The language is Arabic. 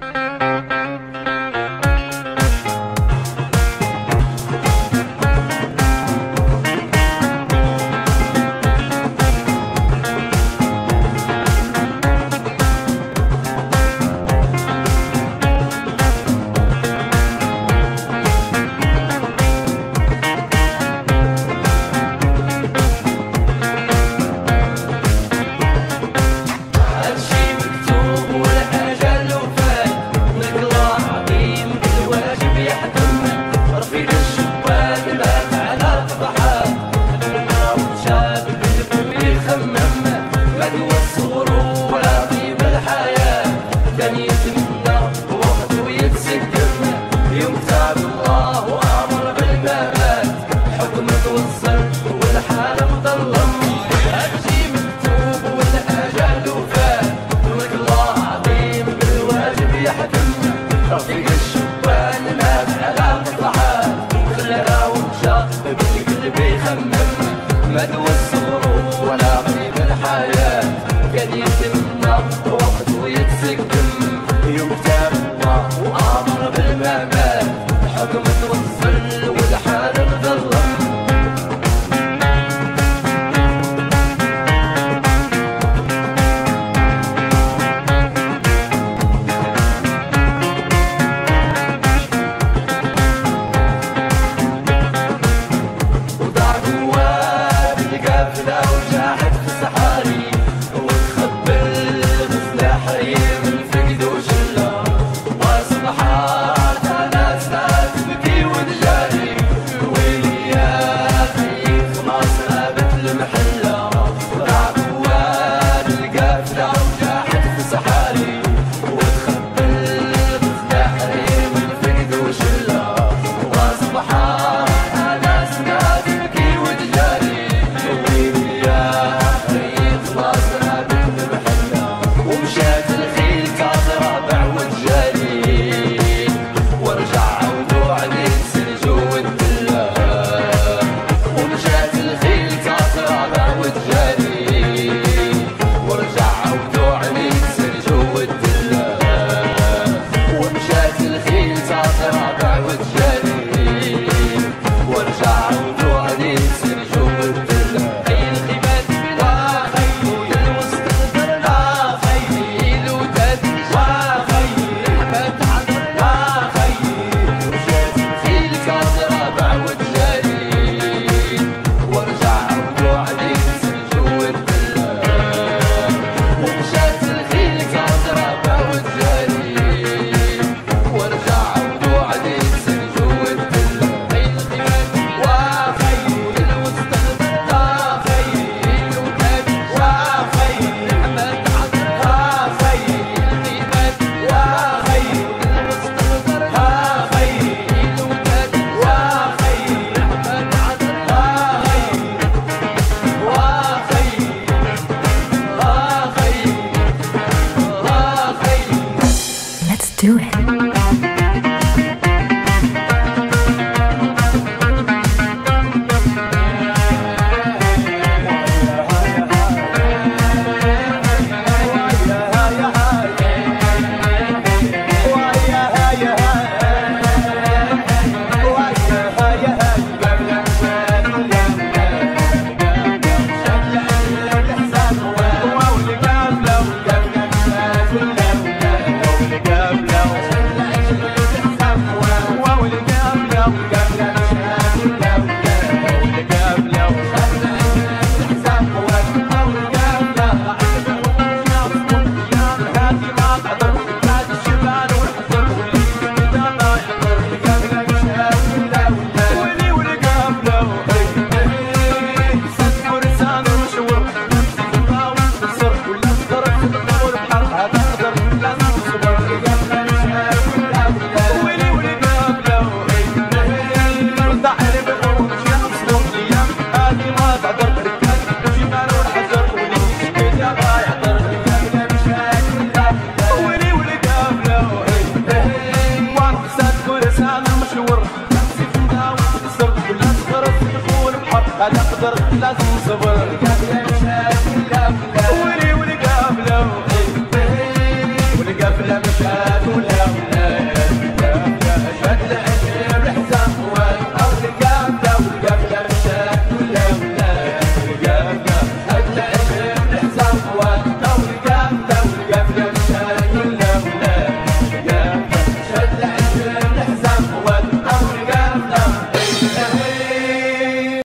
Música ولي قابله ولي قابله